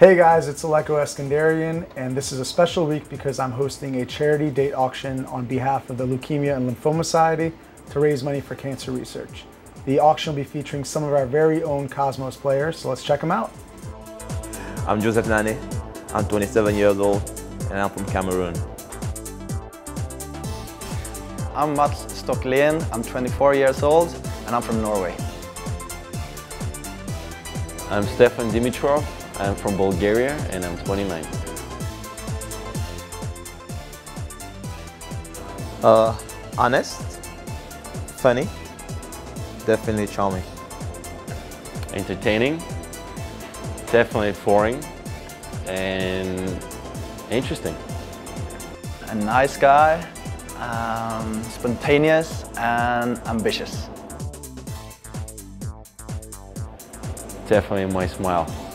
Hey guys, it's Alecko Eskandarian, and this is a special week because I'm hosting a charity date auction on behalf of the Leukemia and Lymphoma Society to raise money for cancer research. The auction will be featuring some of our very own Cosmos players, so let's check them out. I'm Joseph Nane, I'm 27 years old, and I'm from Cameroon. I'm Mads Stokkelien, I'm 24 years old, and I'm from Norway. I'm Stefan Dimitrov, I'm from Bulgaria and I'm 29. Uh, honest, funny, definitely charming. Entertaining, definitely foreign, and interesting. A nice guy, um, spontaneous and ambitious. Definitely my smile.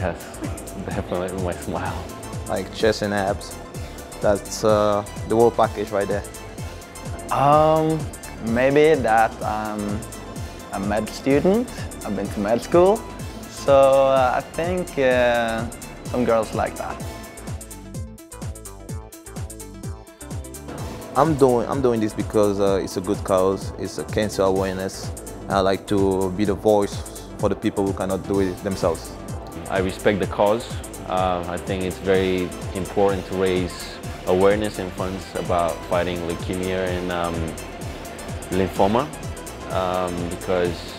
Yes, definitely my smile. Like chest and abs. That's uh, the whole package right there. Um, maybe that I'm a med student. I've been to med school. So uh, I think uh, some girls like that. I'm doing I'm doing this because uh, it's a good cause. It's a cancer awareness. I like to be the voice for the people who cannot do it themselves. I respect the cause. Uh, I think it's very important to raise awareness and funds about fighting leukemia and um, lymphoma um, because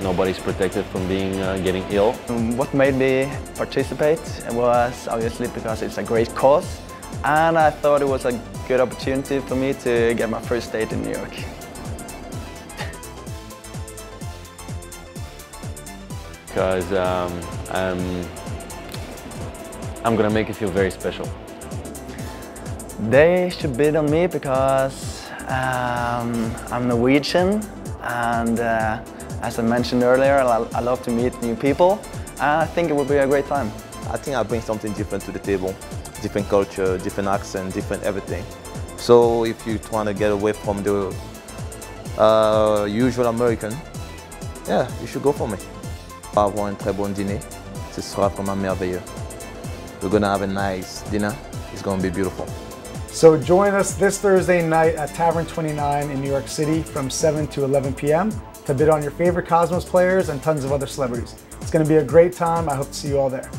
nobody's protected from being uh, getting ill. Um, what made me participate was obviously because it's a great cause and I thought it was a good opportunity for me to get my first date in New York. Because um, I'm, I'm gonna make you feel very special. They should bid on me because um, I'm Norwegian and uh, as I mentioned earlier, I, I love to meet new people and I think it will be a great time. I think I bring something different to the table. Different culture, different accent, different everything. So if you want to get away from the uh, usual American, yeah, you should go for me. Avoir un très bon dîner. Ce sera vraiment merveilleux. We're gonna have a nice dinner. It's gonna be beautiful. So join us this Thursday night at Tavern 29 in New York City from 7 to 11 p.m. to bid on your favorite Cosmos players and tons of other celebrities. It's gonna be a great time. I hope to see you all there.